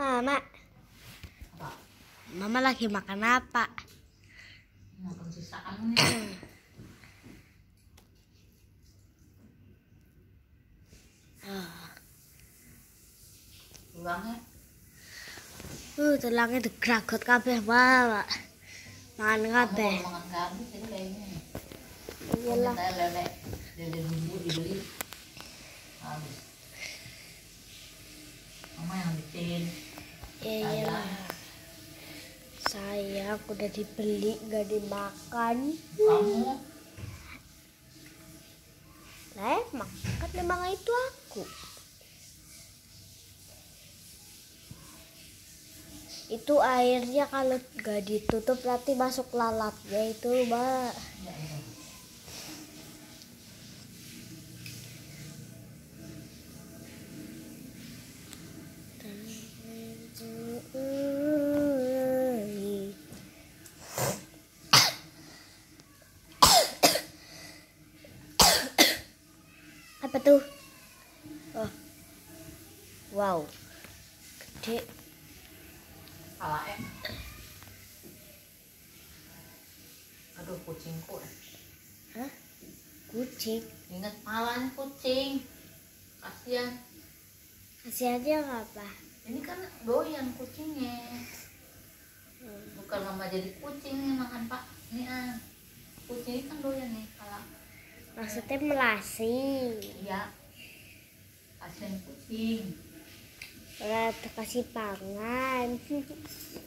Mama? Mama lagi makan apa? Makan sisaan nih. Tulangnya Uh, tulangnya digragot kabeh, Pak. Mangan kabeh. Jadi kayaknya. Iyalah. Lele, lele bumbu dibeli. Habis. Ya iyalah. Sayang udah dibeli gak dimakan. Kamu Lah emang kan memang itu aku. Itu airnya kalau gak ditutup nanti masuk lalapnya itu, Mbak. ya, ya. Apa tuh? Oh. Wow. Gede. Salah eh. Aduh kucingku. eh. Hah? Kucing. Ingat palanya kucing. Kasihan. Kasihannya apa? Ini kan doyan kucingnya. Bukan mama jadi kucing nih makan pak. Ini ah. Kucing ini kan doyan nih kalau Maksudnya melasi. iya. Kasihan kucing. Udah kasih pangan.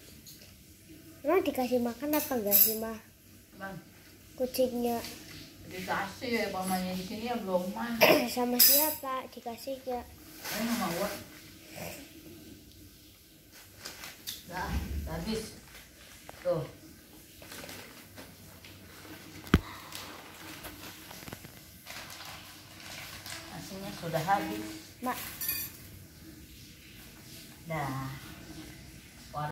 Emang dikasih makan apa enggak sih, mah? Bang, Kucingnya dikasih ya mamanya di sini ya belum man. sama siapa dikasihnya? Ini mama gua. Dah, dah habis. Tuh. Sudah habis. Mak, Dah.